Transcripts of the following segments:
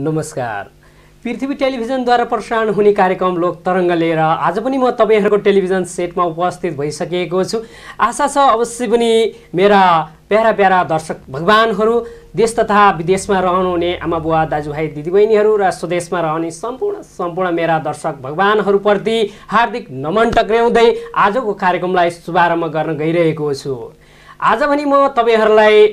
नमस्कार। पृथ्वी टेलिभिजनद्वारा प्रसारण हुने कार्यक्रम लोक तरङ्ग लिएर आज पनि म तपाईँहरूको टेलिभिजन सेटमा उपस्थित भइसकेको छु। आशा छ अवश्य पनि मेरा प्यारा प्यारा दर्शक भगवान्हरू देश तथा विदेशमा रहनुहुने आमा बुवा दाजुभाइ दिदीबहिनीहरू र स्वदेशमा रहने सम्पूर्ण सम्पूर्ण मेरा दर्शक भगवान्हरूप्रति हार्दिक नमन टक्र्याउँदै आजको कार्यक्रमलाई शुभारम्भ गर्न गइरहेको छु। आज पनि म तपाईँहरूलाई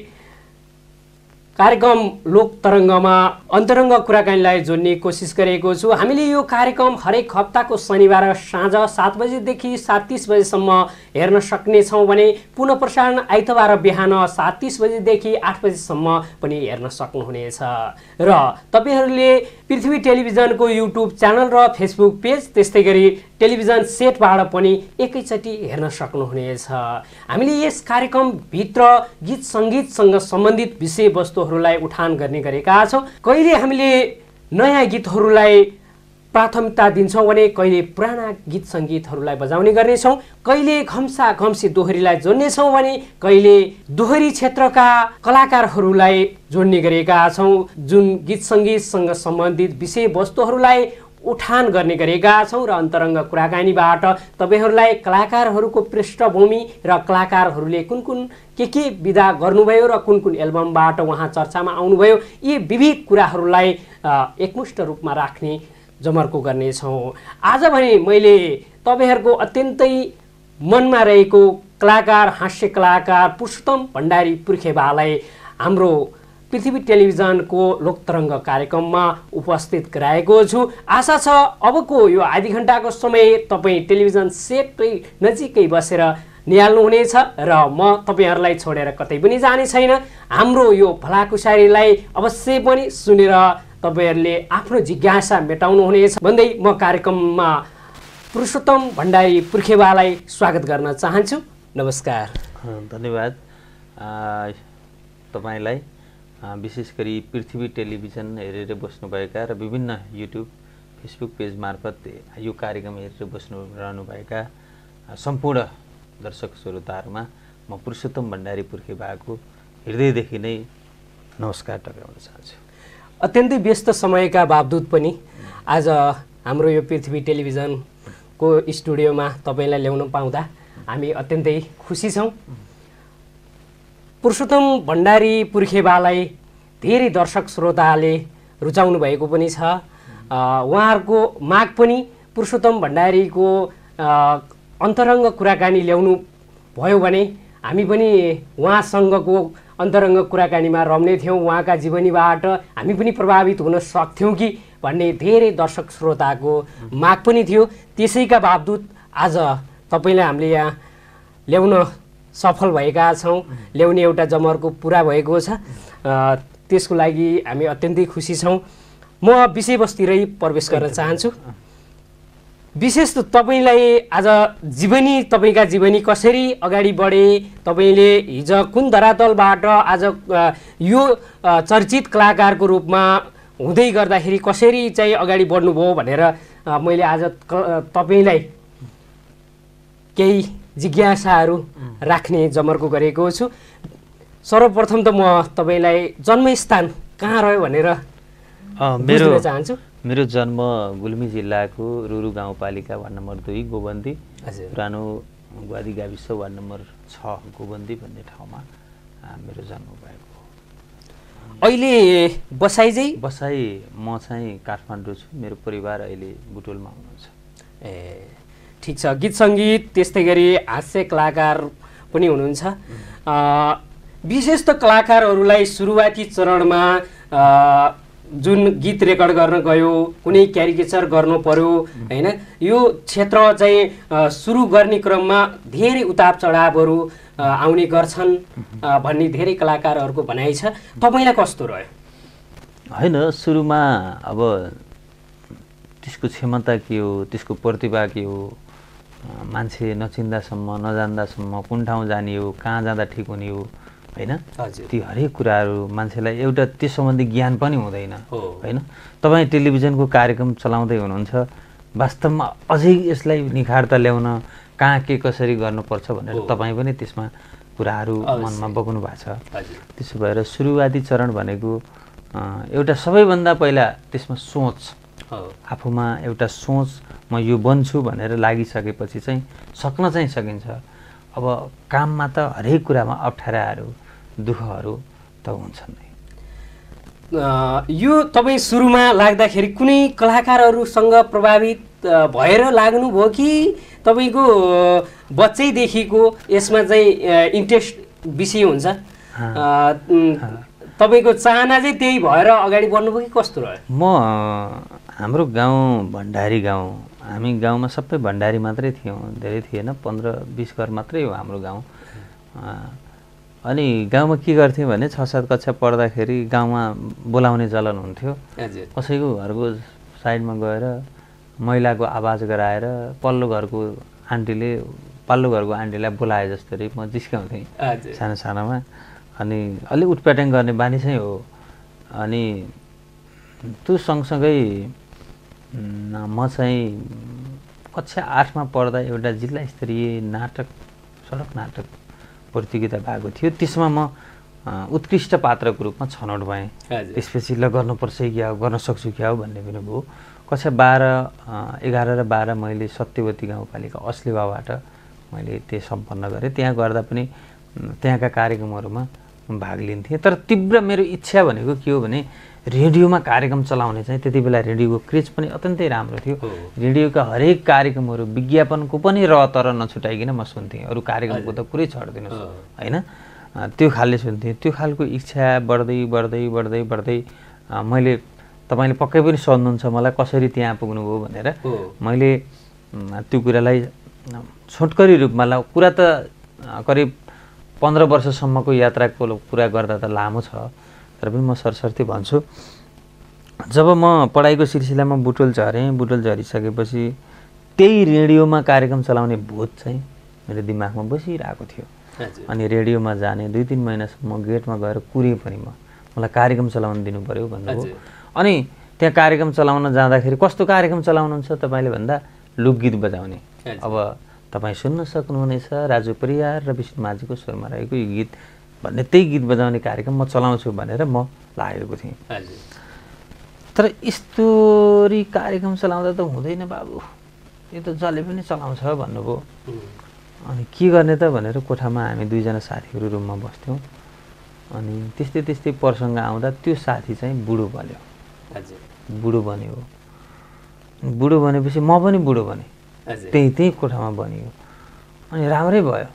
कार्यक्रम लोक तरङ्गमा अन्तरङ्ग कुराकानीलाई जोड्ने कोसिस गरेको छु। हामीले यो कार्यक्रम हरेक हप्ताको शनिबार साँझ सात बजीदेखि सात तिस बजीसम्म हेर्न सक्नेछौँ भने पुनः प्रसारण आइतबार बिहान सात तिस बजीदेखि आठ बजीसम्म पनि हेर्न सक्नुहुनेछ। र तपाईँहरूले पृथ्वी टेलिभिजनको युट्युब च्यानल र फेसबुक पेज त्यस्तै गरी टेलिभिजन सेटबाट पनि एकैचोटि हेर्न सक्नुहुनेछ। हामीले यस कार्यक्रमभित्र गीत सङ्गीतसँग सम्बन्धित विषयवस्तुहरूलाई उठान गर्ने गरेका छौँ। कहिले हामीले नयाँ गीतहरूलाई प्राथमिकता दिन्छौँ भने कहिले पुराना गीत सङ्गीतहरूलाई बजाउने गर्नेछौँ कहिले घम्सा घम्सी दोहोरीलाई जोड्नेछौँ भने कहिले दोहोरी क्षेत्रका कलाकारहरूलाई जोड्ने गरेका छौँ जुन गीत सङ्गीतसँग सम्बन्धित विषयवस्तुहरूलाई उठान गर्ने गरेका छौँ र अन्तरङ्ग कुराकानीबाट तपाईँहरूलाई कलाकारहरूको पृष्ठभूमि र कलाकारहरूले कुन कुन के के विधा गर्नुभयो र कुन कुन एल्बमबाट उहाँ चर्चामा आउनुभयो यी विविध कुराहरूलाई एकमुष्ट रूपमा राख्ने जमर्को गर्नेछौँ। आज भने मैले तपाईँहरूको अत्यन्तै मनमा रहेको कलाकार हास्य कलाकार पुरुषोत्तम भण्डारी पुर्खेबालाई हाम्रो पृथ्वी टेलिभिजनको लोकतरङ्ग कार्यक्रममा उपस्थित गराएको छु। आशा छ अबको यो आधी घन्टाको समय तपाईँ टेलिभिजन सेटै नजिकै बसेर निहाल्नुहुनेछ र म तपाईँहरूलाई छोडेर कतै पनि जाने छैन। हाम्रो यो भलाकुसारीलाई अवश्य पनि सुनेर तपाईँहरूले आफ्नो जिज्ञासा मेटाउनुहुनेछ भन्दै म कार्यक्रममा पुरुषोत्तम भण्डारी पुर्खेवालाई स्वागत गर्न चाहन्छु। नमस्कार। धन्यवाद। तपाईँलाई विशेष गरी पृथ्वी टेलिभिजन हेरेर बस्नुभएका र विभिन्न युट्युब फेसबुक पेज मार्फत यो कार्यक्रम हेरेर बस्नु रहनुभएका सम्पूर्ण दर्शक श्रोताहरूमा म पुरुषोत्तम भण्डारी पुर्खे भएको हृदयदेखि नै नमस्कार टक्राउन चाहन्छु। अत्यन्तै व्यस्त समयका बावजुद पनि आज हाम्रो यो पृथ्वी टेलिभिजनको स्टुडियोमा तपाईँलाई ल्याउन पाउँदा हामी अत्यन्तै खुसी छौँ। पुरुषोत्तम भण्डारी पुर्खेबालाई धेरै दर्शक श्रोताले रुचाउनु भएको पनि छ। उहाँहरूको माग पनि पुरुषोत्तम भण्डारीको अन्तरङ्ग कुराकानी ल्याउनु भयो भने हामी पनि उहाँसँगको अन्तरङ्ग कुराकानीमा रम्ने थियौँ। उहाँका जीवनीबाट हामी पनि प्रभावित हुन सक्थ्यौँ कि भन्ने धेरै दर्शक श्रोताको माग पनि थियो। त्यसैका बावजुद आज तपाईँलाई हामीले यहाँ ल्याउन सफल भएका छौँ। ल्याउने एउटा जमर्को पुरा भएको छ। त्यसको लागि हामी अत्यन्तै खुसी छौँ। म विषयवस्तुतिरै प्रवेश गर्न चाहन्छु। विशेष त तपाईँलाई आज जीवनी तपाईँका जीवनी कसरी अगाडि बढे तपाईँले हिजो कुन धरातलबाट आज यो चर्चित कलाकारको रूपमा हुँदै गर्दाखेरि कसरी चाहिँ अगाडि बढ्नुभयो भनेर मैले आज तपाईँलाई केही जिज्ञासाहरू राख्ने जमर्को गरेको छु। सर्वप्रथम त म तपाईँलाई जन्मस्थान कहाँ रह्यो भनेर मेरो चाहन्छु। मेरो जन्म गुल्मी जिल्लाको रुरु गाउँपालिका वार्ड नम्बर दुई गोबन्दी। पुरानो ग्वादी गाविस वार्ड नम्बर छ गोबन्दी भन्ने ठाउँमा मेरो जन्म भएको अहिले बसाइ चाहिँ? बसाइ म चाहिँ काठमाडौँ छु। मेरो परिवार अहिले बुटोलमा हुनुहुन्छ। ए ठिक छ। गीत सङ्गीत त्यस्तै गरी हास्य कलाकार पनि हुनुहुन्छ। विशेष त कलाकारहरूलाई सुरुवाती चरणमा जुन गीत रेकर्ड गर्न गयो कुनै क्यारिकेचर गर्नु पर्यो होइन? यो क्षेत्र चाहिँ सुरु गर्ने क्रममा धेरै उताप चढावहरू आउने गर्छन् भन्ने धेरै कलाकारहरूको भनाइ छ। तपाईँलाई कस्तो रह्यो? होइन सुरुमा अब त्यसको क्षमता के हो त्यसको प्रतिभा के हो मान्छे नचिन्दासम्म नजान्दासम्म कुन ठाउँ जाने हो कहाँ जाँदा ठिक हुने हो होइन? ती हरेक कुराहरू मान्छेलाई एउटा त्यस सम्बन्धी ज्ञान पनि हुँदैन होइन? तपाईँ टेलिभिजनको कार्यक्रम चलाउँदै हुनुहुन्छ वास्तवमा अझै यसलाई निखारता ल्याउन कहाँ के कसरी गर्नुपर्छ भनेर तपाईँ पनि त्यसमा कुराहरू मनमा बोक्नु भएको छ। त्यसो भएर सुरुवाती चरण भनेको एउटा सबैभन्दा पहिला त्यसमा सोच। आफूमा एउटा सोच म यो बन्छु भनेर लागिसकेपछि चाहिँ सक्न चाहिँ सकिन्छ। अब काममा त हरेक कुरामा अप्ठ्याराहरू दुःखहरू त हुन्छन् नै। यो तपाईँ सुरुमा लाग्दाखेरि कुनै कलाकारहरूसँग प्रभावित भएर लाग्नुभयो कि तपाईँको बच्चैदेखिको यसमा चाहिँ इन्ट्रेस्ट विषय हुन्छ? तपाईँको चाहना चाहिँ त्यही भएर अगाडि बढ्नुभयो कि कस्तो रह्यो? म हाम्रो गाउँ भण्डारी गाउँ हामी गाउँमा सबै भण्डारी मात्रै थियौँ धेरै थिएन पन्ध्र बिस घर मात्रै हो हाम्रो गाउँ। अनि गाउँमा के गर्थ्यौँ भने छ सात कक्षा पढ्दाखेरि गाउँमा बोलाउने चलन हुन्थ्यो। कसैको घरको साइडमा गएर महिलाको आवाज गराएर पल्लो घरको आन्टीले पल्लो घरको आन्टीलाई बोलाए जस्तरी म जिस्काउँथेँ सानो सानोमा अनि अलिक उटप्याट्याङ गर्ने बानी चाहिँ हो। अनि त्यो सँगसँगै म चाहिँ कक्षा आठमा पढ्दा एउटा जिल्ला स्तरीय नाटक सडक नाटक प्रतियोगिता भएको थियो। त्यसमा म उत्कृष्ट पात्रको रूपमा छनौट भएँ। त्यसपछि ल गर्नुपर्छ कि हो गर्न सक्छु क्या हो भन्ने पनि भयो। कक्षा बाह्र एघार र बाह्र मैले सत्यवती गाउँपालिका अस्लेवाबाट मैले त्यो सम्पन्न गरेँ। त्यहाँ गर्दा पनि त्यहाँका कार्यक्रमहरूमा भाग लिन्थेँ। तर तीव्र मेरो इच्छा भनेको के हो भने रेडियोमा कार्यक्रम चलाउने चाहिँ त्यति बेला रेडियोको क्रेज पनि अत्यन्तै राम्रो थियो। रेडियोका हरेक कार्यक्रमहरू विज्ञापनको पनि र तर नछुटाइकन म सुन्थेँ। अरू कार्यक्रमको त कुरै छडिदिनुहोस्। होइन? त्यो खालले सुन्थेँ। त्यो खालको इच्छा बढ्दै बढ्दै बढ्दै बढ्दै मैले तपाईँले पक्कै पनि सोध्नुहुन्छ मलाई कसरी त्यहाँ पुग्नुभयो भनेर। मैले त्यो कुरालाई छोटकरी रूपमा ला कुरा त करिब पन्ध्र वर्षसम्मको यात्राको कुरा गर्दा त लामो छ। तर पनि म सरसर्ती भन्छु। जब म पढाइको सिलसिलामा बुटोल झरेँ बुटोल झरिसकेपछि त्यही रेडियोमा कार्यक्रम चलाउने भूत चाहिँ मेरो दिमागमा बसिरहेको थियो। अनि रेडियोमा जाने दुई तिन महिनासम्म गेटमा गएर कुरेँ पनि म। मलाई कार्यक्रम चलाउन दिनु पऱ्यो भन्नुभयो। अनि त्यहाँ कार्यक्रम चलाउन जाँदाखेरि कस्तो कार्यक्रम चलाउनुहुन्छ तपाईँले भन्दा लोकगीत बजाउने। अब तपाईँ सुन्न सक्नुहुनेछ राजु परियार र विष्णु माझीको स्वरमा रहेको यो गीत। भन्ने त्यही गीत बजाउने कार्यक्रम म चलाउँछु भनेर म लागेको थिएँ। तर यस्तोरी कार्यक्रम चलाउँदा त हुँदैन बाबु। यो त जसले पनि चलाउँछ भन्नुभयो। अनि के गर्ने त भनेर कोठामा हामी दुईजना साथीहरू रुममा बस्थ्यौँ। अनि त्यस्तै त्यस्तै प्रसङ्ग आउँदा त्यो साथी चाहिँ बुढो बन्यो। बुढो बन्यो बुढो बनेपछि म पनि बुढो बनेँ। त्यही त्यही कोठामा बनियो। अनि राम्रै भयो।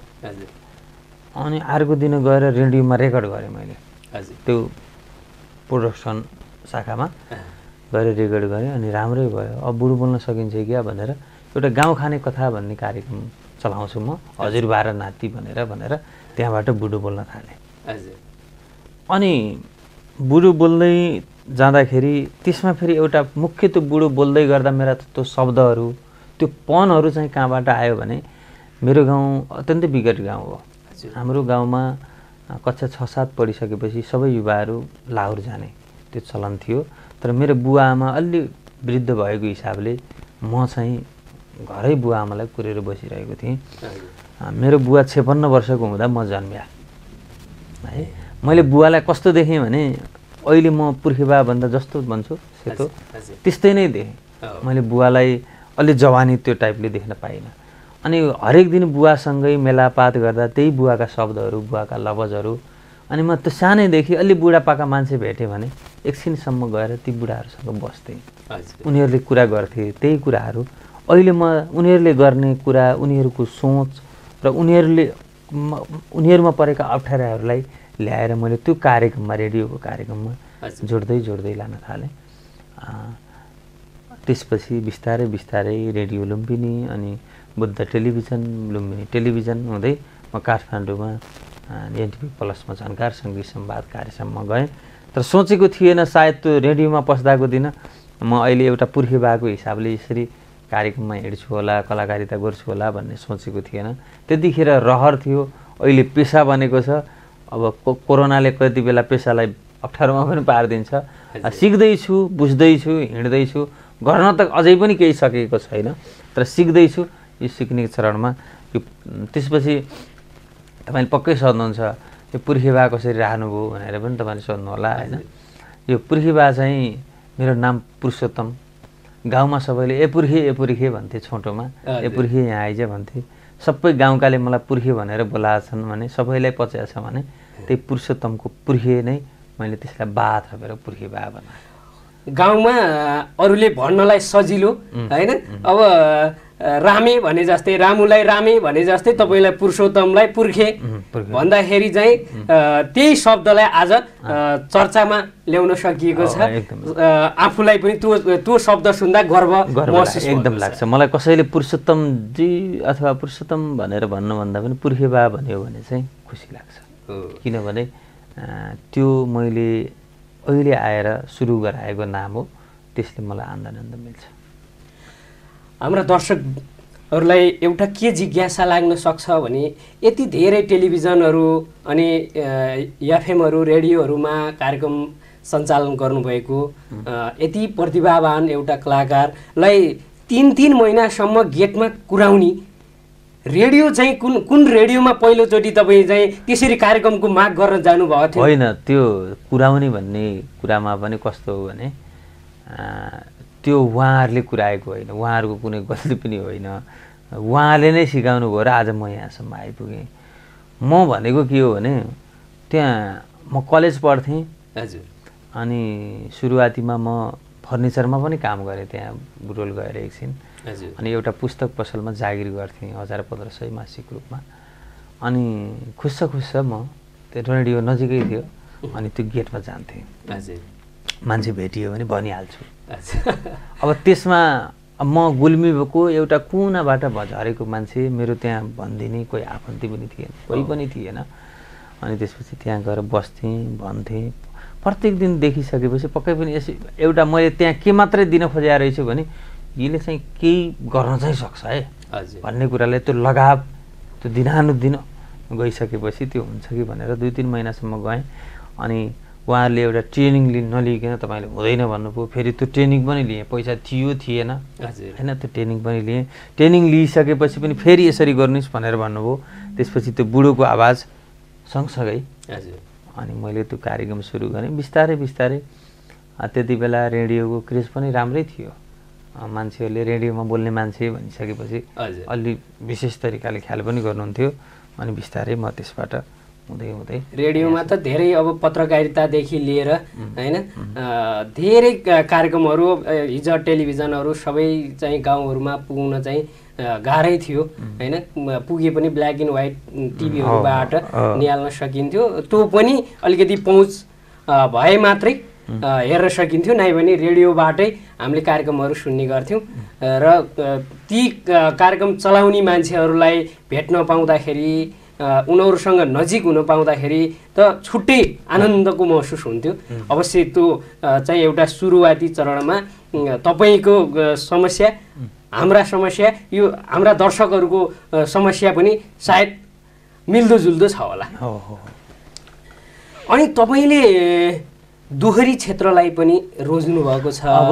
अनि अर्को दिन गएर रेडियोमा रेकर्ड गरेँ मैले। हजुर। त्यो प्रोडक्सन शाखामा गएर रेकर्ड गरेँ अनि राम्रै भयो। अब बुढो बोल्न सकिन्छ क्या भनेर एउटा गाउँ खाने कथा भन्ने कार्यक्रम चलाउँछु म हजुरबा र नाति भनेर भनेर त्यहाँबाट बुढो बोल्न थालेँ। हजुर। अनि बुढो बोल्दै जाँदाखेरि त्यसमा फेरि एउटा मुख्य त्यो बुढो बोल्दै गर्दा मेरा त्यो शब्दहरू त्यो पनहरू चाहिँ कहाँबाट आयो भने मेरो गाउँ अत्यन्तै विकट गाउँ हो। हाम्रो गाउँमा कक्षा छ सात पढिसकेपछि सबै युवाहरू लाहोर जाने त्यो चलन थियो। तर मेरो बुवा आमा अलि वृद्ध भएको हिसाबले म चाहिँ घरै बुवा आमालाई कुरेर बसिरहेको थिएँ। मेरो बुवा छेपन्न वर्षको हुँदा म जन्मिया। है मैले बुवालाई कस्तो देखेँ भने अहिले म पुर्खेबाभन्दा जस्तो भन्छु सेतो। त्यस्तै नै देखेँ। मैले बुवालाई अलि जवानी त्यो टाइपले देख्न पाइनँ। अनि हरेक दिन बुवासँगै मेलापात गर्दा त्यही बुवाका शब्दहरू बुवाका लवजहरू। अनि म त्यो सानैदेखि अलि बुढापाका मान्छे भेटेँ भने एकछिनसम्म गएर ती बुढाहरूसँग बस्थेँ। उनीहरूले कुरा गर्थे त्यही कुराहरू। अहिले म उनीहरूले गर्ने कुरा उनीहरूको सोच र उनीहरूले उनीहरूमा परेका अप्ठ्याराहरूलाई ल्याएर मैले त्यो कार्यक्रममा रेडियोको कार्यक्रममा जोड्दै जोड्दै लान थालेँ। त्यसपछि बिस्तारै बिस्तारै रेडियो लुम्बिनी अनि बुद्ध टेलिभिजन लुम्बिनी टेलिभिजन हुँदै म काठमाडौँमा एनटिभी प्लसमा झन्कार सङ्गीत संवाद कार्यक्रममा गएँ। तर सोचेको थिएन सायद त्यो रेडियोमा पस्दाको दिन म अहिले एउटा पुर्खे भएको हिसाबले यसरी कार्यक्रममा हिँड्छु होला कलाकारिता गर्छु होला भन्ने सोचेको थिएन। त्यतिखेर रहर थियो अहिले पेसा बनेको छ। अब को- कोरोनाले कति बेला पेसालाई अप्ठ्यारोमा पनि पारिदिन्छ। सिक्दैछु बुझ्दैछु हिँड्दैछु। गर्न त अझै पनि केही सकेको छैन तर सिक्दैछु। यो सिक्ने चरणमा यो त्यसपछि तपाईँले पक्कै सोध्नुहुन्छ यो पुर्खे बा कसरी राख्नुभयो भनेर पनि तपाईँले सोध्नु होला होइन? यो पुर्खीबा चाहिँ मेरो नाम पुरुषोत्तम। गाउँमा सबैले ए पुर्खे ए पुर्खे भन्थे छोटोमा। ए। पुर्खे यहाँ आइज भन्थे। सबै गाउँकाले मलाई पुर्खे भनेर बोलाएछन् भने सबैलाई पच्या छ भने त्यही पुरुषोत्तमको पुर्खे नै मैले त्यसलाई बा थपेर पुर्खे बा बनाएँ। गाउँमा अरूले भन्नलाई सजिलो होइन? अब रामे भने जस्तै रामुलाई रामे भने जस्तै तपाईँलाई पुरुषोत्तमलाई पुर्खे। भन्दाखेरि चाहिँ त्यही शब्दलाई आज चर्चामा ल्याउन सकिएको छ। आफूलाई पनि त्यो त्यो शब्द सुन्दा गर्व एकदम। लाग्छ। मलाई कसैले पुरुषोत्तमजी अथवा पुरुषोत्तम भनेर भन्नुभन्दा पनि पुर्खे बा भन्यो भने चाहिँ खुसी लाग्छ। किनभने त्यो मैले अहिले आएर सुरु गराएको नाम हो त्यसले मलाई आनन्द मिल्छ। हाम्रा दर्शकहरूलाई एउटा के जिज्ञासा लाग्न सक्छ भने यति धेरै टेलिभिजनहरू अनि एफएमहरू रेडियोहरूमा कार्यक्रम सञ्चालन गर्नुभएको यति प्रतिभावान एउटा कलाकारलाई तिन तिन महिनासम्म गेटमा कुराउने रेडियो चाहिँ कुन कुन रेडियोमा पहिलोचोटि तपाईँ चाहिँ त्यसरी कार्यक्रमको माग गर्न जानुभएको थियो? होइन त्यो कुराउने भन्ने कुरामा पनि कस्तो हो भने त्यो उहाँहरूले कुराएको होइन उहाँहरूको कुनै गल्ती पनि होइन। उहाँले नै सिकाउनु भयो र आज म यहाँसम्म आइपुगेँ। म भनेको के हो भने त्यहाँ म कलेज पढ्थेँ। हजुर। अनि सुरुवातीमा म फर्निचरमा पनि काम गरेँ त्यहाँ बुटोल गएर एकछिन। हजुर। अनि एउटा पुस्तक पसलमा जागिर गर्थेँ हजार पन्ध्र सय मासिक रूपमा। अनि खुस्स खुस्स म त्यो रेडियो नजिकै थियो अनि त्यो गेटमा जान्थेँ। हजुर। मान्छे भेटियो भने भनिहाल्छु। अब त्यसमा म गुल्मीको एउटा कुनाबाट झरेको मान्छे मेरो त्यहाँ भनिदिने कोही आफन्ती पनि थिएन कोही पनि थिएन। अनि त्यसपछि त्यहाँ गएर बस्थेँ भन्थेँ। प्रत्येक दिन देखिसकेपछि पक्कै पनि यसो एउटा मैले त्यहाँ के मात्रै दिन खोजेको रहेछु भने यसले चाहिँ केही गर्न चाहिँ सक्छ है। भन्ने कुरालाई त्यो लगाव त्यो दिनानुदिन गइसकेपछि त्यो हुन्छ कि भनेर दुई तिन महिनासम्म गएँ। अनि उहाँहरूले एउटा ट्रेनिङ लि नलिकन तपाईँले हुँदैन भन्नुभयो। फेरि त्यो ट्रेनिङ पनि लिएँ। पैसा थियो थिएन। हजुर। होइन त्यो ट्रेनिङ पनि लिएँ। ट्रेनिङ लिइसकेपछि पनि फेरि यसरी गर्नुहोस् भनेर भन्नुभयो। त्यसपछि त्यो बुढोको आवाज सँगसँगै हजुर। अनि मैले त्यो कार्यक्रम सुरु गरेँ। बिस्तारै बिस्तारै। त्यति बेला रेडियोको क्रेज पनि राम्रै थियो। मान्छेहरूले रेडियोमा बोल्ने मान्छे भनिसकेपछि अलि विशेष तरिकाले ख्याल पनि गर्नुहुन्थ्यो। अनि बिस्तारै म त्यसबाट हुँदै हुँदै। रेडियोमा त धेरै अब पत्रकारितादेखि लिएर होइन? धेरै कार्यक्रमहरू हिजो टेलिभिजनहरू सबै चाहिँ गाउँहरूमा पुग्न चाहिँ गाह्रै थियो होइन? पुगे पनि ब्ल्याक एन्ड व्हाइट टिभीहरूबाट। निहाल्न सकिन्थ्यो। त्यो पनि अलिकति पहुँच भए मात्रै हेर्न सकिन्थ्यो नै भने रेडियोबाटै हामीले कार्यक्रमहरू सुन्ने गर्थ्यौँ। र ती कार्यक्रम चलाउने मान्छेहरूलाई भेट्न पाउँदाखेरि उनीहरूसँग नजिक हुन पाउँदाखेरि त छुट्टै आनन्दको महसुस हुन्थ्यो। अवश्य त्यो चाहिँ एउटा सुरुवाती चरणमा तपाईँको समस्या हाम्रा समस्या यो हाम्रा दर्शकहरूको समस्या पनि सायद मिल्दोजुल्दो छ होला। अनि तपाईँले दोहोरी क्षेत्रलाई पनि रोज्नु भएको छ। अब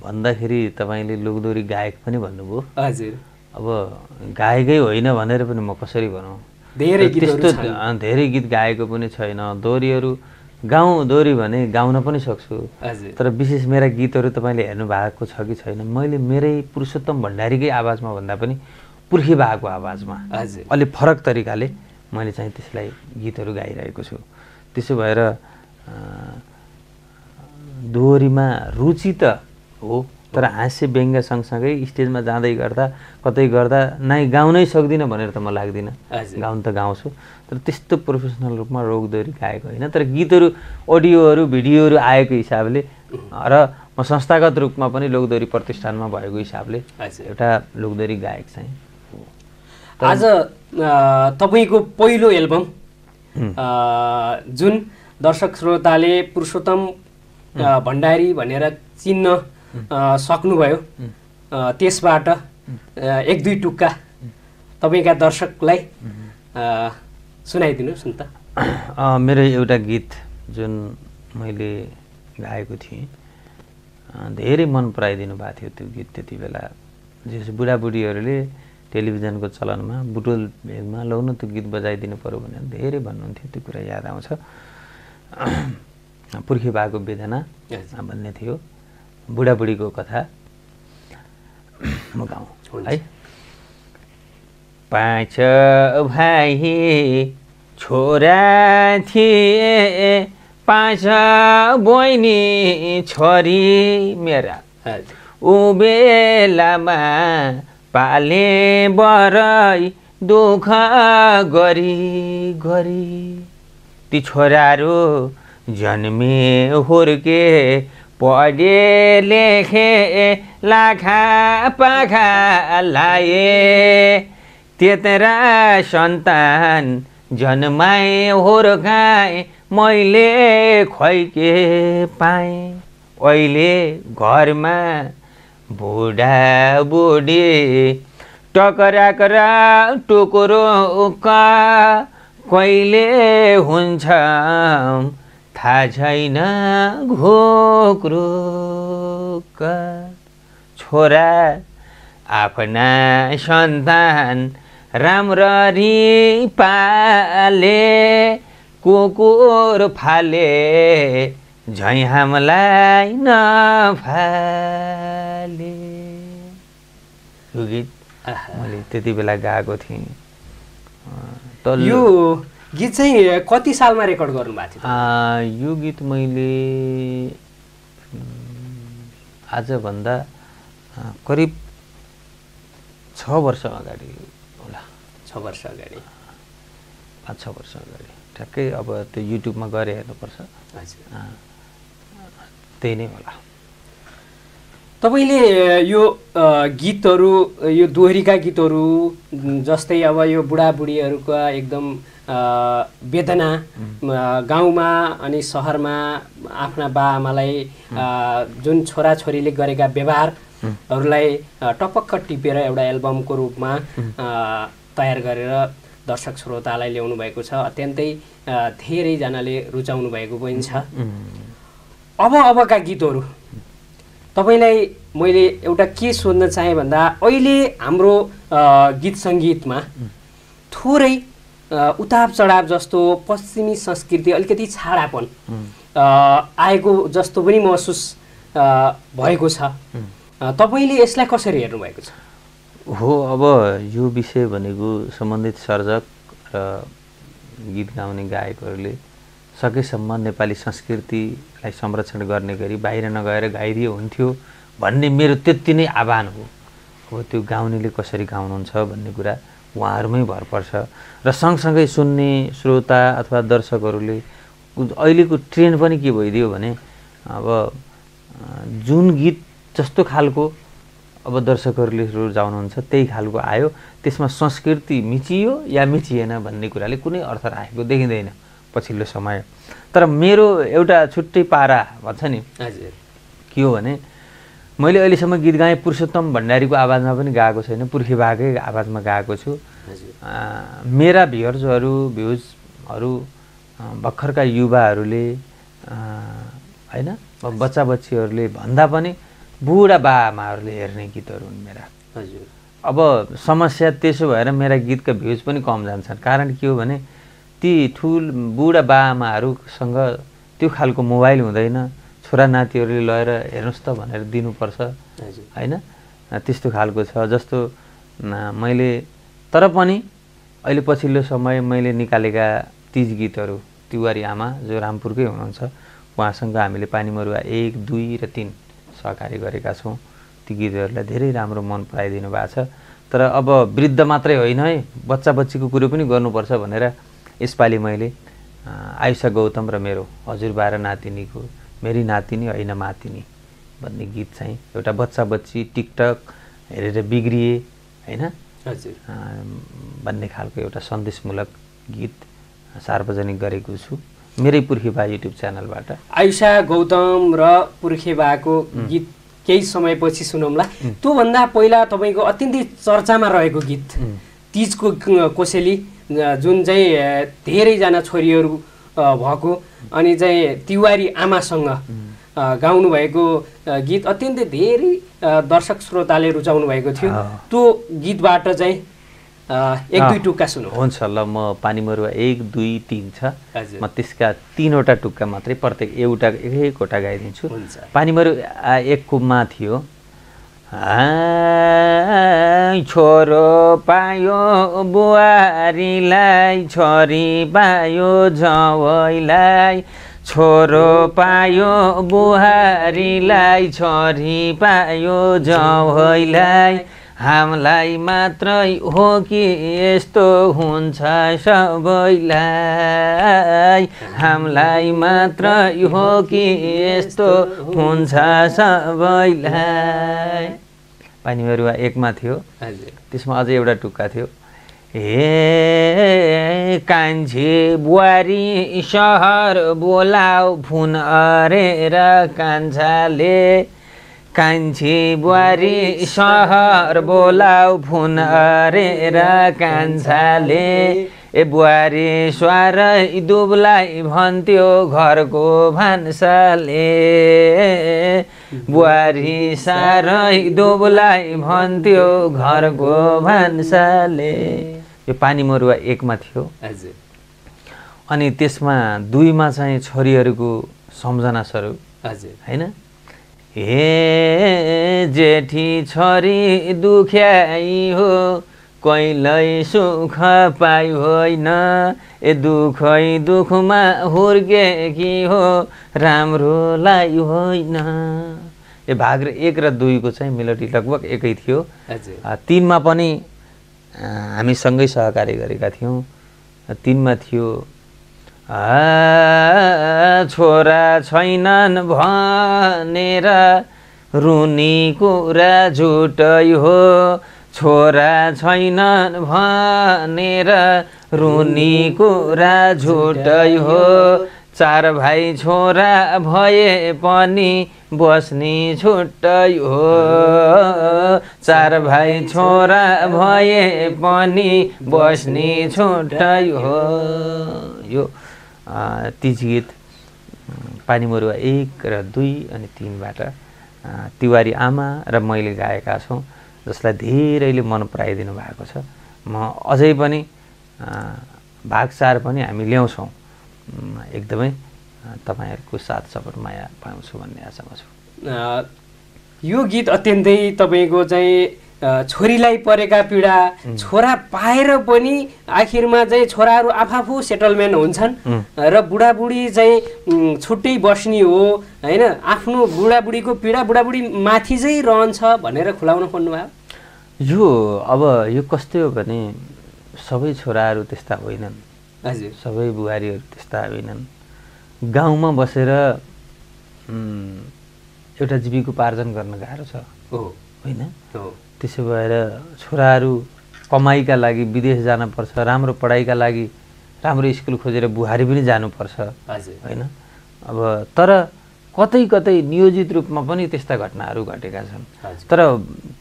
भन्दाखेरि तपाईँले लोकदोरी गायक पनि भन्नुभयो। हजुर। अब गायकै होइन भनेर पनि म कसरी भनौँ? धेरै त्यस्तो धेरै गीत गाएको पनि छैन। दोहोरीहरू गाउँ दोहोरी भने गाउन पनि सक्छु। तर विशेष मेरा गीतहरू तपाईँले हेर्नु भएको छ कि छैन मैले मेरै पुरुषोत्तम भण्डारीकै आवाजमा भन्दा पनि पुर्खे बाको आवाजमा हजुर। अलि फरक तरिकाले मैले चाहिँ त्यसलाई गीतहरू गाइरहेको छु। त्यसो भएर दोहोरीमा रुचि त हो तर हाँस्य व्यङ्ग्य सँगसँगै स्टेजमा जाँदै गर्दा कतै गर्दा नै गाउनै सक्दिनँ भनेर त म लाग्दिनँ। गाउन त गाउँछु। तर त्यस्तो प्रोफेसनल रूपमा रोग दोहोरी गाएको होइन। तर गीतहरू अडियोहरू भिडियोहरू आएको हिसाबले र म संस्थागत रूपमा पनि लोकदोरी प्रतिष्ठानमा भएको हिसाबले एउटा लोकदोरी गायक चाहिँ। आज तपाईँको पहिलो एल्बम जुन दर्शक श्रोताले पुरुषोत्तम भण्डारी भनेर चिन्न सक्नुभयो। त्यसबाट एक दुई टुक्का तपाईँका दर्शकलाई सुनाइदिनुहोस् न त मेरो एउटा गीत जुन मैले गाएको थिएँ धेरै मन पराइदिनु भएको थियो त्यो गीत त्यति बेला। जस बुढाबुढीहरूले टेलिभिजनको चलनमा बुटोल भेगमा लौ न त्यो गीत बजाइदिनु पऱ्यो भनेर धेरै भन्नुहुन्थ्यो त्यो कुरा याद आउँछ। पुर्खे बाको वेदना। भन्ने थियो। बुढाबुढीको कथा। म गाउँ। है। पाँच भाइ छोरा थिए पाँच बहिनी छोरी मेरा। हजुर। ऊ बेलामा पाले बरै दुःख गरी गरी। ती छोराहरू जन्मे हुर्के पढे लेखे लाखा पाखा लाए। त्यत्रा सन्तान जन्माए हुर्काए मैले खोइके पाएँ। अहिले घरमा बुढा बुढी टकराकरा टुकुरो कहिले हुन्छ थाहा छैन घोक्रुका छोरा आफ्ना सन्तान राम्ररी पाले कुकुर फाले झैँ हामीलाई नफाले यो गीत। मैले त्यति बेला गाएको थिएँ तल्लो- यो गीत चाहिँ कति सालमा रेकर्ड गर्नुभएको थियो? यो गीत मैले आजभन्दा करिब छ वर्ष अगाडि होला। छ वर्ष अगाडि। पाँच छ वर्ष अगाडि। ठ्याक्कै अब त्यो युट्युबमा गएर हेर्नुपर्छ। त्यही नै होला। तपाईँले यो गीतहरू यो दोहोरीका गीतहरू जस्तै अब यो बुढाबुढीहरूका एकदम वेदना गाउँमा अनि सहरमा आफ्ना बाआमालाई जुन छोराछोरीले गरेका व्यवहारहरूलाई टपक्क टिपेर एउटा एल्बमको रूपमा तयार गरेर दर्शक श्रोतालाई ल्याउनु भएको छ। अत्यन्तै धेरैजनाले रुचाउनु भएको पनि छ। अब अबका गीतहरू। तपाईँलाई मैले एउटा के सोध्न चाहेँ भन्दा अहिले हाम्रो गीत सङ्गीतमा थोरै उताप चढाव जस्तो पश्चिमी संस्कृति अलिकति छाडापन आएको जस्तो पनि महसुस भएको छ। तपाईँले यसलाई कसरी हेर्नुभएको छ? हो अब यो विषय भनेको सम्बन्धित सर्जक र गीत गाउने गायकहरूले सकेसम्म नेपाली संस्कृतिलाई संरक्षण गर्ने गरी बाहिर नगएर गाइदिए हुन्थ्यो भन्ने मेरो त्यति नै आह्वान हो। अब त्यो गाउनेले कसरी गाउनुहुन्छ भन्ने कुरा उहाँहरूमै भर पर्छ। र सँगसँगै सुन्ने श्रोता अथवा दर्शकहरूले अहिलेको ट्रेन्ड पनि के भइदियो भने अब जुन गीत जस्तो खालको अब दर्शकहरूले रुचाउनुहुन्छ त्यही खालको आयो। त्यसमा संस्कृति मिचियो या मिचिएन भन्ने कुराले कुनै अर्थ राखेको देखिँदैन पछिल्लो समय। तर मेरो एउटा छुट्टै पारा भन्छ नि हजुर। के हो भने मैले अहिलेसम्म गीत गाएँ पुरुषोत्तम भण्डारीको आवाजमा पनि गाएको छैन पुर्खे बाघै आवाजमा गाएको छु। मेरा भ्युर्सहरू भ्युजहरू भर्खरका युवाहरूले होइन बच्चा बच्चीहरूले भन्दा पनि बुढा बाआमाहरूले हेर्ने गीतहरू हुन् मेरा। हजुर। अब समस्या त्यसो भएर मेरा गीतका भ्युज पनि कम जान्छन्। कारण के हो भने ती ठुल बुढा बाआमाहरूसँग त्यो खालको मोबाइल हुँदैन। छोरा नातिहरूले लगेर हेर्नुहोस् त भनेर दिनुपर्छ। होइन? त्यस्तो खालको छ। जस्तो मैले तर पनि अहिले पछिल्लो समय मैले निकालेका तिज गीतहरू तिवारी आमा जो रामपुरकै हुनुहुन्छ उहाँसँग हामीले पानी मरुवा एक दुई र तिन सहकारी गरेका छौँ। ती गीतहरूलाई धेरै राम्रो मन पराइदिनु भएको छ। तर अब वृद्ध मात्रै होइन है। बच्चा बच्चीको कुरो पनि गर्नुपर्छ भनेर यसपालि मैले आयुषा गौतम र मेरो हजुरबा र नातिनीको मेरी नातिनी होइन मातिनी भन्ने गीत चाहिँ एउटा बच्चा बच्ची टिकटक हेरेर बिग्रिए होइन हजुर। भन्ने खालको एउटा सन्देशमूलक गीत सार्वजनिक गरेको छु। मेरै पुर्खी बा युट्युब च्यानलबाट। आयुषा गौतम र पुर्खे बाको गीत केही समयपछि सुनौँला। त्योभन्दा पहिला तपाईँको अत्यन्तै चर्चामा रहेको गीत तिजको कोसेली जुन चाहिँ धेरैजना छोरीहरू भएको। अनि चाहिँ तिवारी आमासँग अ, गाउनुभएको अ, गीत अत्यन्तै धेरै दर्शक श्रोताले रुचाउनु भएको थियो। त्यो गीतबाट चाहिँ एक दुई टुक्का सुनौ। हुन्छ ल म पानी मरुवा एक दुई तिन छ। म त्यसका तिनवटा टुक्का मात्रै प्रत्येक एउटा एक एकवटा गाइदिन्छु। पानी मरु आ, एककोमा थियो। छोरो पायो बुहारीलाई छोरी पायो जवैलाई छोरो पायो बुहारीलाई छोरी पायो जवैलाई हामीलाई मात्रै हो कि यस्तो हुन्छ सबैलाई हामीलाई मात्रै हो कि यस्तो हुन्छ सबैलाई पानी मरुवा एकमा थियो। त्यसमा अझै एउटा टुक्का थियो। हे कान्छे बुहारी सहर बोलाऊ फुन अरेर कान्छाले। कान्छे बुहारी सहर बोलाऊ फुन अरेर कान्छाले। ए बुहारी स्वारै दुबलाई भन्थ्यो घरको भान्साले बुहारी साह्रै दुबलाई भन्थ्यो घरको भान्साले यो पानी मरुवा एकमा थियो। अनि त्यसमा दुईमा चाहिँ छोरीहरूको सम्झना स्वरूप हजुर। होइन? हे जेठी छोरी दुख्याई हो। कहिल्यै सुख पाइ होइन ए दुखै दुखमा हुर्केकी हो राम्रोलाई होइन यो भाग र एक र दुईको चाहिँ मेलोडी लगभग एकै थियो तिनमा पनि हामी सँगै सहकार्य गरेका थियौँ तिनमा थियो छोरा छैनन् भनेर रुनी कुरा झुटै हो छोरा छैनन् भनेर रुनी कुरा झुटै हो। चार भाइ छोरा भए पनि बस्ने छुट्टै हो। चार भाइ छोरा भए पनि बस्ने छुट्टै हो। यो तिज गीत उम्, पानी मरुवा एक र दुई अनि तिनबाट तिवारी आमा र मैले गाएका छौँ। जसलाई धेरैले मन पराइदिनु भएको छ। म अझै पनि भाग चार पनि हामी ल्याउँछौँ। एकदमै तपाईँहरूको साथ सपोर्ट माया पाउँछु भन्ने आशामा छु यो गीत अत्यन्तै तपाईँको चाहिँ छोरीलाई परेका पीडा छोरा पाएर पनि आखिरमा चाहिँ छोराहरू आफू सेटलमेन्ट हुन्छन्. र बुढाबुढी चाहिँ छुट्टै बस्ने हो होइन? आफ्नो बुढाबुढीको पीडा बुढाबुढी माथि चाहिँ रहन्छ भनेर खुलाउन खोज्नुभयो। यो अब यो कस्तो हो भने सबै छोराहरू त्यस्ता होइनन्। हजुर। सबै बुहारीहरू त्यस्ता होइनन्। गाउँमा बसेर एउटा जीविकोपार्जन गर्न गाह्रो छ। हो। होइन? त्यसो भएर छोराहरू कमाइका लागि विदेश जानुपर्छ राम्रो पढाइका लागि राम्रो स्कुल खोजेर बुहारी पनि जानुपर्छ होइन? अब तर कतै कतै नियोजित रूपमा पनि त्यस्ता घटनाहरू घटेका छन्। तर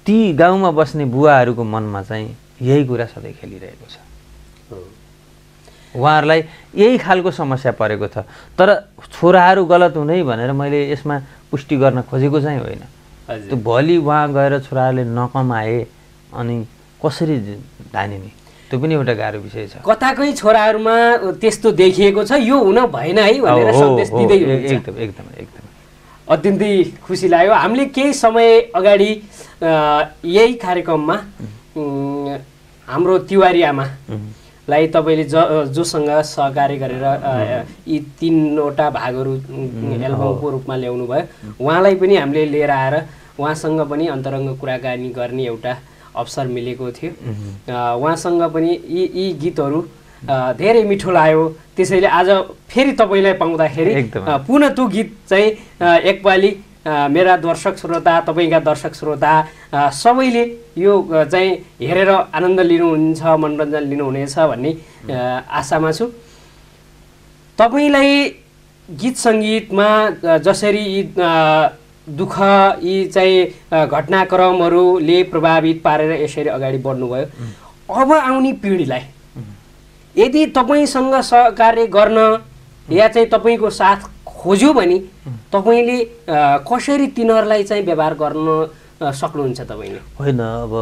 ती गाउँमा बस्ने बुवाहरूको मनमा चाहिँ यही कुरा सधैँ खेलिरहेको छ। उहाँहरूलाई यही खालको समस्या परेको छ। तर छोराहरू गलत हुनै भनेर मैले यसमा पुष्टि गर्न खोजेको चाहिँ होइन। त्यो भोलि उहाँ गएर छोराहरूले नकमाए अनि कसरी धानिने त्यो पनि एउटा गाह्रो विषय छ। कताकै छोराहरूमा त्यस्तो देखिएको छ यो हुन भएन है भनेर सन्देश दिँदै एकदम एकदम एकदम। अत्यन्तै खुसी लाग्यो। हामीले केही समय अगाडि यही कार्यक्रममा हाम्रो तिवारी आमालाई तपाईँले ज जोसँग सहकार्य गरेर यी तिनवटा भागहरू एल्बमको रूपमा ल्याउनु भयो उहाँलाई पनि हामीले लिएर आएर उहाँसँग पनि अन्तरङ्ग कुराकानी गर्ने एउटा अवसर मिलेको थियो। उहाँसँग पनि यी यी गीतहरू धेरै मिठो लाग्यो। त्यसैले आज फेरि तपाईँलाई पाउँदाखेरि पुनः त्यो गीत चाहिँ एकपालि मेरा दर्शक श्रोता तपाईँका दर्शक श्रोता सबैले यो चाहिँ हेरेर आनन्द लिनुहुन्छ मनोरञ्जन लिनुहुनेछ भन्ने आशामा छु। तपाईँलाई गीत सङ्गीतमा जसरी यी दुःख यी चाहिँ घटनाक्रमहरूले प्रभावित पारेर यसरी अगाडि बढ्नुभयो। अब आउने पिँढीलाई यदि तपाईँसँग सहकार्य गर्न या चाहिँ तपाईँको साथ खोज्यो भने तपाईँले कसरी तिनीहरूलाई चाहिँ व्यवहार गर्न सक्नुहुन्छ तपाईँले? होइन अब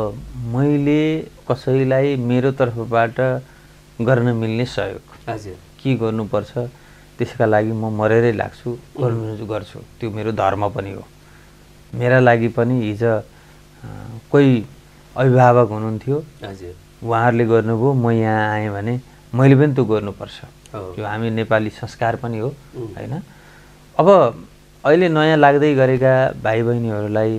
मैले कसैलाई मेरो तर्फबाट गर्न मिल्ने सहयोग। हजुर। के गर्नुपर्छ? त्यसका लागि म मरेरै लाग्छु गर्नु गर्छु त्यो मेरो धर्म पनि हो। मेरा लागि पनि हिजो कोही अभिभावक हुनुहुन्थ्यो। हजुर। उहाँहरूले गर्नुभयो म यहाँ आएँ भने मैले पनि त्यो गर्नुपर्छ। यो हामी नेपाली संस्कार पनि हो. होइन? अब अहिले नयाँ लाग्दै गरेका भाइ बहिनीहरूलाई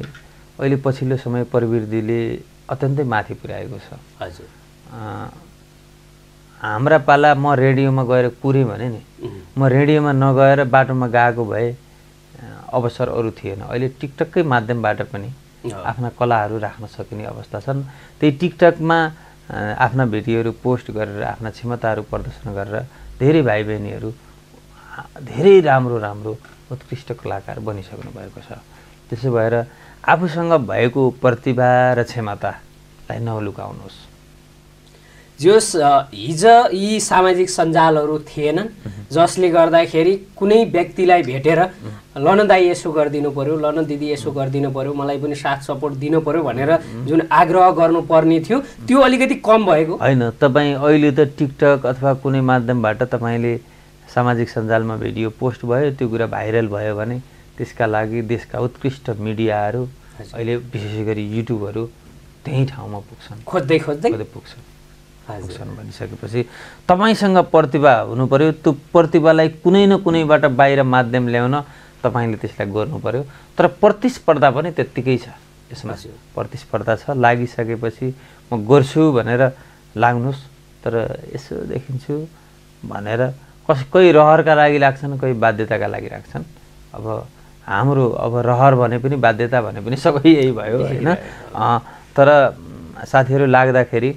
अहिले पछिल्लो समय प्रवृत्तिले अत्यन्तै माथि पुर्याएको छ। हजुर। हाम्रा पाला म रेडियोमा गएर कुरेँ भने नि म रेडियोमा नगएर बाटोमा गएको भए अवसर अरू थिएन। अहिले टिकटककै माध्यमबाट पनि। आफ्ना कलाहरू राख्न सकिने अवस्था छन्। त्यही टिकटकमा आफ्ना भिडियोहरू पोस्ट गरेर आफ्ना क्षमताहरू प्रदर्शन गरेर धेरै भाइ बहिनीहरू धेरै राम्रो राम्रो उत्कृष्ट कलाकार बनिसक्नु भएको छ। त्यसो भएर आफूसँग भएको प्रतिभा र क्षमतालाई नलुकाउनुहोस् जोस् हिजो यी सामाजिक सञ्जालहरू थिएनन् जसले गर्दाखेरि कुनै व्यक्तिलाई भेटेर लन दाई यसो गरिदिनु पऱ्यो लन दिदी यसो गरिदिनु पऱ्यो मलाई पनि साथ सपोर्ट दिनु पऱ्यो भनेर जुन आग्रह गर्नुपर्ने थियो त्यो अलिकति कम भएको। होइन तपाईँ अहिले त टिकटक अथवा कुनै माध्यमबाट तपाईँले सामाजिक सञ्जालमा भिडियो पोस्ट भयो त्यो कुरा भाइरल भयो भने त्यसका लागि देशका उत्कृष्ट मिडियाहरू। अहिले विशेष गरी युट्युबहरू त्यही ठाउँमा पुग्छन्। खोज्दै। खोज्दै पुग्छन्। पुग्छन् भनिसकेपछि तपाईँसँग प्रतिभा हुनु पर्यो त्यो प्रतिभालाई कुनै न कुनैबाट बाहिर माध्यम ल्याउन तपाईँले त्यसलाई गर्नु पर्यो तर प्रतिस्पर्धा पनि त्यत्तिकै छ यसमा। प्रतिस्पर्धा छ लागिसकेपछि म गर्छु भनेर लाग्नुहोस्। तर यसो देखिन्छु भनेर कस कोही रहरका लागि लाग्छन् कोही बाध्यताका लागि राख्छन् अब हाम्रो अब रहर भने पनि बाध्यता भने पनि सबै यही भयो होइन? तर साथीहरू लाग्दाखेरि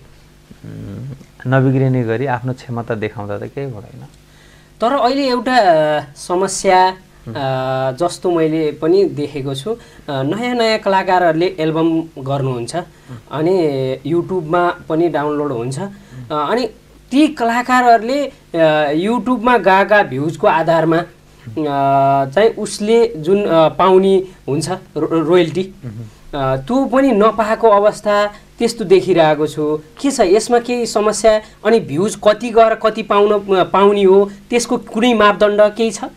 नबिग्रिने गरी आफ्नो क्षमता देखाउँदा त केही हुँदैन। तर अहिले एउटा समस्या जस्तो मैले पनि देखेको छु नयाँ नयाँ कलाकारहरूले एल्बम गर्नुहुन्छ अनि युट्युबमा पनि डाउनलोड हुन्छ। अनि ती कलाकारहरूले युट्युबमा गएका भ्युजको आधारमा चाहिँ उसले जुन पाउने हुन्छ रो- रोयल्टी। त्यो पनि नपाएको अवस्था त्यस्तो देखिरहेको छु। के छ यसमा केही समस्या? अनि भ्युज कति गएर कति पाउन पाउने हो? त्यसको कुनै मापदण्ड केही छ?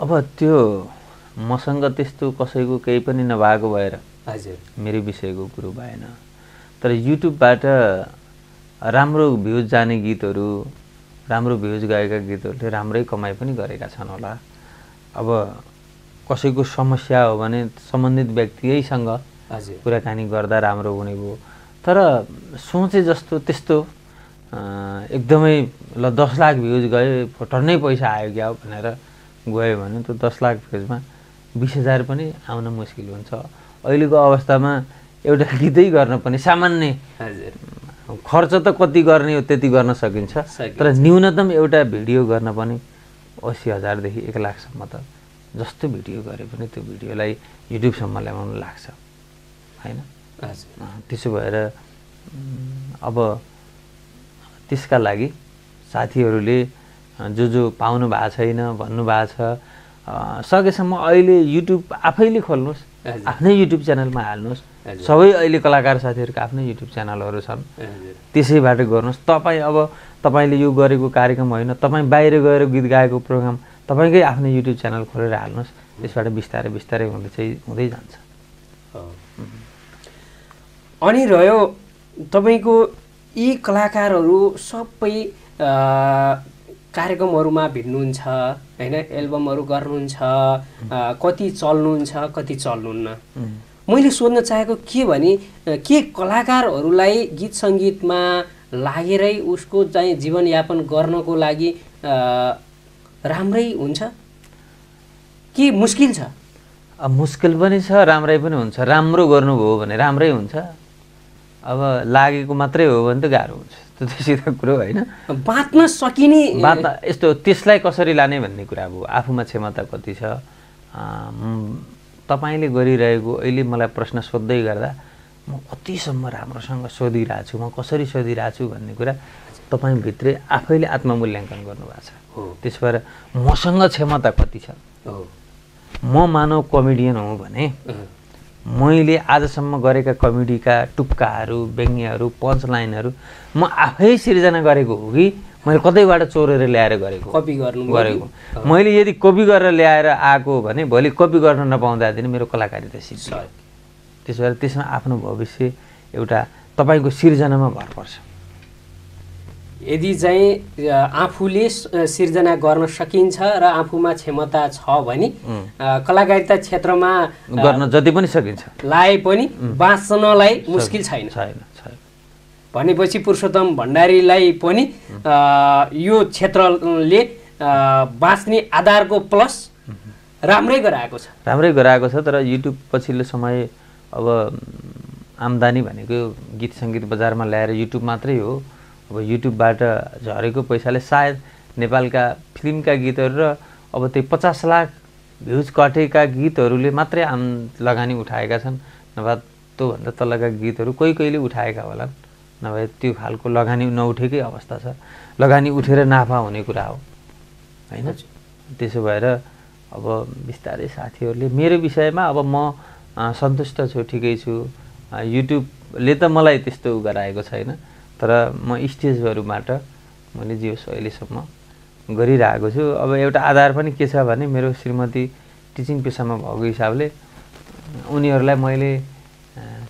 अब त्यो मसँग त्यस्तो कसैको केही पनि नभएको भएर हजुर। मेरो विषयको कुरो भएन। तर युट्युबबाट राम्रो भ्युज जाने गीतहरू राम्रो भ्युज गएका गीतहरूले राम्रै कमाइ पनि गरेका छन् होला। अब कसैको समस्या हो भने सम्बन्धित व्यक्तियैसँग हजुर। कुराकानी गर्दा राम्रो हुने भयो। तर सोचे जस्तो त्यस्तो एकदमै ल दस लाख भ्युज गयो टन्नै पैसा आयो क्या भनेर गयो भने त्यो दस लाख भ्युजमा बिस हजार पनि आउन मुस्किल हुन्छ। अहिलेको अवस्थामा एउटा गीतै गर्न पनि सामान्य खर्च त कति गर्ने हो त्यति गर्न सकिन्छ। तर न्यूनतम एउटा भिडियो गर्न पनि असी हजारदेखि एक लाखसम्म त जस्तो भिडियो गरे पनि त्यो भिडियोलाई युट्युबसम्म ल्याउनु लाग्छ होइन? त्यसो भएर अब त्यसका लागि साथीहरूले जो जो पाउनु भएको छैन भन्नुभएको छ सकेसम्म अहिले युट्युब आफैले खोल्नुहोस्। आफ्नै युट्युब च्यानलमा हाल्नुहोस्। सबै अहिले कलाकार साथीहरूको आफ्नै युट्युब च्यानलहरू छन्। त्यसैबाट गर्नुहोस्। तपाईँ अब तपाईँले यो गरेको कार्यक्रम होइन तपाईँ बाहिर गएर गीत गाएको प्रोग्राम तपाईँकै आफ्नै युट्युब च्यानल खोलेर हाल्नुहोस्। त्यसबाट बिस्तारै बिस्तारै हुँदै चाहिँ हुँदै जान्छ। अनि रह्यो तपाईँको यी कलाकारहरू सबै कार्यक्रमहरूमा भिड्नुहुन्छ होइन? एल्बमहरू गर्नुहुन्छ कति चल्नुहुन्छ कति चल्नुहुन्न? मैले सोध्न चाहेको के भने के कलाकारहरूलाई गीत सङ्गीतमा लागेरै उसको चाहिँ जीवनयापन गर्नको लागि राम्रै हुन्छ? कि मुस्किल छ? अब मुस्किल पनि छ राम्रै पनि हुन्छ। राम्रो गर्नुभयो भने राम्रै हुन्छ। अब लागेको मात्रै हो भने त गाह्रो हुन्छ। त्यो त सिधा कुरो होइन। बाँच्न सकिने बात यस्तो त्यसलाई कसरी लाने भन्ने कुरा अब आफूमा क्षमता कति छ? तपाईँले गरिरहेको अहिले मलाई प्रश्न सोध्दै गर्दा म कतिसम्म राम्रोसँग सोधिरहेको छु म कसरी सोधिरहेको छु भन्ने कुरा तपाईँभित्रै आफैले आत्ममूल्याङ्कन गर्नुभएको छ। हो। त्यस भएर मसँग क्षमता कति छ? हो। म मानव कमेडियन हुँ भने मैले आजसम्म गरेका कमेडीका टुक्काहरू व्यङ्ग्यहरू पञ्च लाइनहरू म आफै सिर्जना गरेको हो कि मैले कतैबाट चोरेर ल्याएर गरेको? कपी गर्नु गरेको। मैले यदि कपी गरेर ल्याएर आएको हो भने भोलि कपी गर्न नपाउँदा दिन मेरो कलाकारिता सिद्धियो। त्यसो भएर त्यसमा आफ्नो भविष्य एउटा तपाईँको सिर्जनामा भर पर्छ यदि चाहिँ आफूले सिर्जना गर्न सकिन्छ र आफूमा क्षमता छ भने कलाकारिता क्षेत्रमा गर्न जति पनि सकिन्छ। लाए पनि बाँच्नलाई मुस्किल छैन। छैन भनेपछि पुरुषोत्तम भण्डारीलाई पनि यो क्षेत्रले बाँच्ने आधारको प्लस राम्रै गराएको छ। राम्रै गराएको छ तर युट्युब पछिल्लो समय अब आम्दानी भनेको गीत सङ्गीत बजारमा ल्याएर युट्युब मात्रै हो। अब युट्युबबाट झरेको पैसाले सायद नेपालका फिल्मका गीतहरू र अब त्यही पचास लाख भ्युज कटेका गीतहरूले मात्रै आम लगानी उठाएका छन्। नभए त्योभन्दा तलका गीतहरू कोही कोहीले उठाएका होलान्। नभए त्यो खालको लगानी नउठेकै अवस्था छ। लगानी उठेर नाफा हुने कुरा हो। होइन? त्यसो भएर अब बिस्तारै साथीहरूले मेरो विषयमा अब म सन्तुष्ट छु ठिकै छु। युट्युबले त मलाई त्यस्तो गराएको छैन तर म स्टेजहरूबाट मैले जे होस् अहिलेसम्म गरिरहेको छु। अब एउटा आधार पनि के छ भने मेरो श्रीमती टिचिङ पेसामा भएको हिसाबले उनीहरूलाई मैले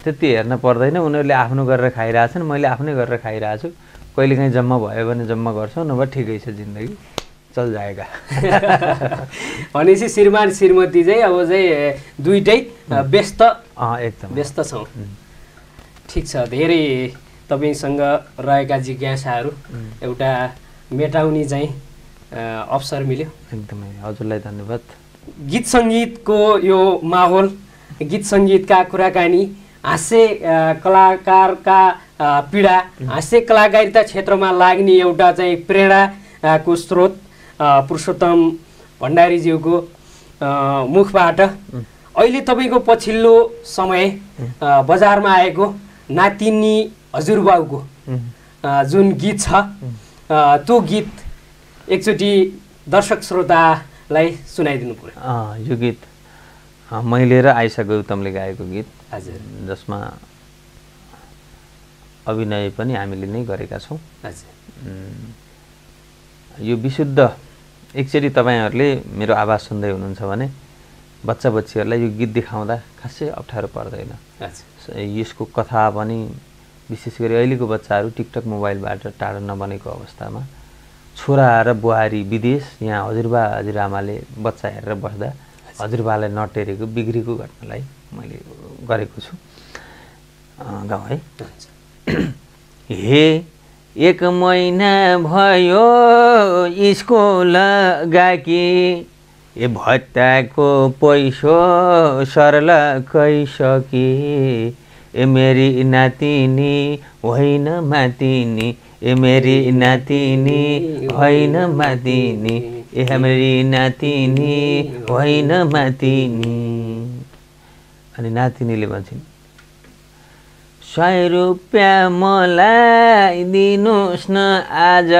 त्यति हेर्न पर्दैन। उनीहरूले आफ्नो गरेर खाइरहेछन् मैले आफ्नै गरेर खाइरहेको छु कहिलेकाहीँ जम्मा भयो भने जम्मा गर्छौँ नभए ठिकै छ जिन्दगी। चल जाएगा भनेपछि श्रीमान श्रीमती चाहिँ अब चाहिँ दुइटै व्यस्त। एकदम। व्यस्त छौँ। ठिक छ धेरै तपाईँसँग रहेका जिज्ञासाहरू एउटा मेटाउने चाहिँ अवसर मिल्यो। एकदमै हजुरलाई धन्यवाद। गीत सङ्गीतको यो माहौल गीत सङ्गीतका कुराकानी हाँस्य कलाकारका पीडा हाँस्य कलाकारिता क्षेत्रमा लाग्ने एउटा चाहिँ प्रेरणाको स्रोत। पुरुषोत्तम भण्डारीज्यूको मुखबाट। अहिले तपाईँको पछिल्लो समय बजारमा आएको नातिनी हजुरबाउको जुन गीत छ त्यो गीत एकचोटि दर्शक श्रोतालाई सुनाइदिनु पर्यो। अँ, यो गीत मैले र आइसा गौतमले गाएको गीत हजुर। जसमा अभिनय पनि हामीले नै गरेका छौँ। यो विशुद्ध एकचोटि तपाईँहरूले मेरो आवाज सुन्दै हुनुहुन्छ भने बच्चा बच्चीहरूलाई यो गीत देखाउँदा खासै अप्ठ्यारो पर्दैन। यसको कथा पनि विशेष गरी अहिलेको बच्चाहरू टिकटक मोबाइलबाट टाढा नबनेको अवस्थामा छोरा र बुहारी विदेश यहाँ हजुरबा हजुरआमाले बच्चा हेरेर बस्दा हजुरबालाई नटेरेको बिग्रेको घटनालाई मैले गरेको छु। गाउँ है। हे एक महिना भयो स्कुल गएकी। ए भत्ताको पैसो सरल कैसकी ए मेरी नातिनी होइन मातिनी। ए मेरी नातिनी होइन मातिनी। ए मेरी नातिनी होइन मातिनी। अनि नातिनीले भन्छन् सय रुपियाँ मलाई दिनुहोस् न आज।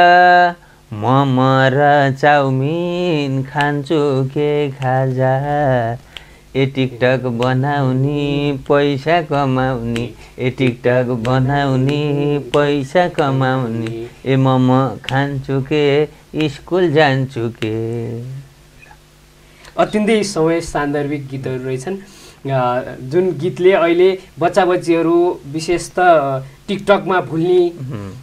मोमो र चाउमिन खान्छु के खाजा। ए टिकटक बनाउने पैसा कमाउने ए टिकटक बनाउने पैसा कमाउने ए मोमो खान्छु के स्कुल जान्छु के। अत्यन्तै समय सान्दर्भिक गीतहरू रहेछन्। जुन गीतले अहिले बच्चा बच्चीहरू विशेष त टिकटकमा भुल्ने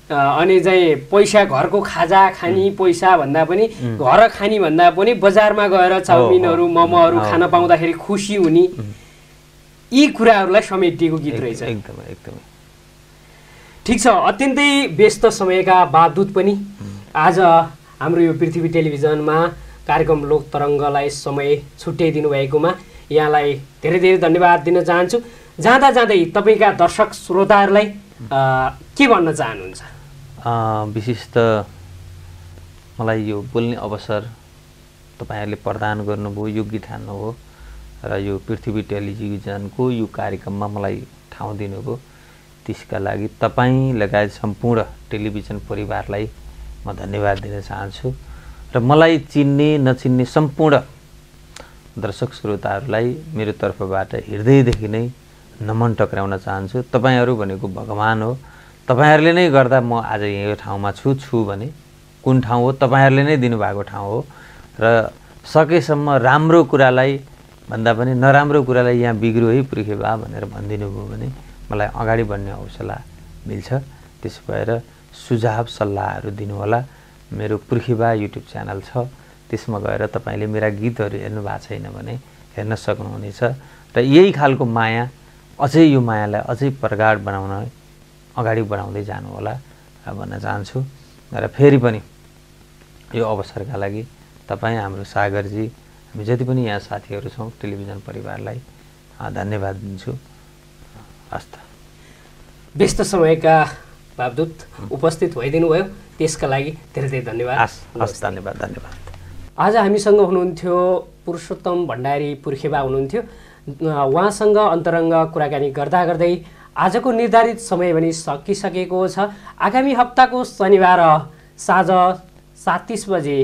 अनि चाहिँ पैसा घरको खाजा खाने पैसा भन्दा पनि घर खाने भन्दा पनि बजारमा गएर चाउमिनहरू मोमोहरू खान। पाउँदाखेरि खुसी हुने यी कुराहरूलाई समेटिएको गीत रहेछ। एकदमै एकदमै ठिक छ अत्यन्तै व्यस्त समयका बावजुद पनि आज हाम्रो यो पृथ्वी टेलिभिजनमा कार्यक्रम लोक तरङ्गलाई समय छुट्याइदिनु भएकोमा यहाँलाई धेरै धेरै धन्यवाद दिन चाहन्छु। जाँदा जाँदै तपाईँका दर्शक श्रोताहरूलाई के भन्न चाहनुहुन्छ? विशेष त मलाई यो बोल्ने अवसर तपाईँहरूले प्रदान गर्नुभयो यो गीत हान्नुभयो र यो पृथ्वी टेलिभिजनको यो कार्यक्रममा मलाई ठाउँ दिनुभयो। त्यसका लागि तपाईँ लगायत सम्पूर्ण टेलिभिजन परिवारलाई म धन्यवाद दिन चाहन्छु र मलाई चिन्ने नचिन्ने सम्पूर्ण दर्शक श्रोताहरूलाई मेरो तर्फबाट हृदयदेखि नै नमन टक्राउन चाहन्छु। तपाईँहरू भनेको भगवान् हो। तपाईँहरूले नै गर्दा म आज यो ठाउँमा छु छु भने कुन ठाउँ हो? तपाईँहरूले नै दिनुभएको ठाउँ हो। र सकेसम्म राम्रो कुरालाई भन्दा पनि नराम्रो कुरालाई यहाँ बिग्रियो है पुर्खे बा भनेर भनिदिनु भयो भने मलाई अगाडि बढ्ने हौसला मिल्छ। त्यसो भएर सुझाव सल्लाहहरू दिनुहोला। मेरो पुर्खिबा युट्युब च्यानल छ। त्यसमा गएर तपाईँले मेरा गीतहरू हेर्नु भएको छैन भने हेर्न सक्नुहुनेछ। र यही खालको माया अझै यो मायालाई अझै प्रगाड बनाउन अगाडि बढाउँदै जानुहोला भन्न चाहन्छु। र फेरि पनि यो अवसरका लागि तपाईँ हाम्रो सागरजी हामी जति पनि यहाँ साथीहरू छौँ टेलिभिजन परिवारलाई धन्यवाद दिन्छु। हस् त व्यस्त समयका बावजुद उपस्थित भइदिनु भयो त्यसका लागि धेरै धेरै धन्यवाद। हस् हस् धन्यवाद धन्यवाद। आज हामीसँग हुनुहुन्थ्यो पुरुषोत्तम भण्डारी पुर्खेबा हुनुहुन्थ्यो। उहाँसँग अन्तरङ्ग कुराकानी गर्दा गर्दै आजको निर्धारित समय पनि सकिसकेको छ। आगामी हप्ताको शनिबार साँझ सात तिस बजे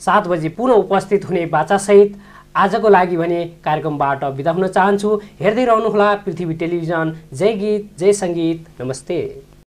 सात बजे पुनः उपस्थित हुने बाचासहित आजको लागि भने कार्यक्रमबाट बिदा हुन चाहन्छु। हेर्दै रहनुहोला पृथ्वी टेलिभिजन। जय गीत जय सङ्गीत। नमस्ते।